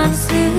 honestly